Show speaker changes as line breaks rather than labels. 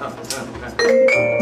看，看，看。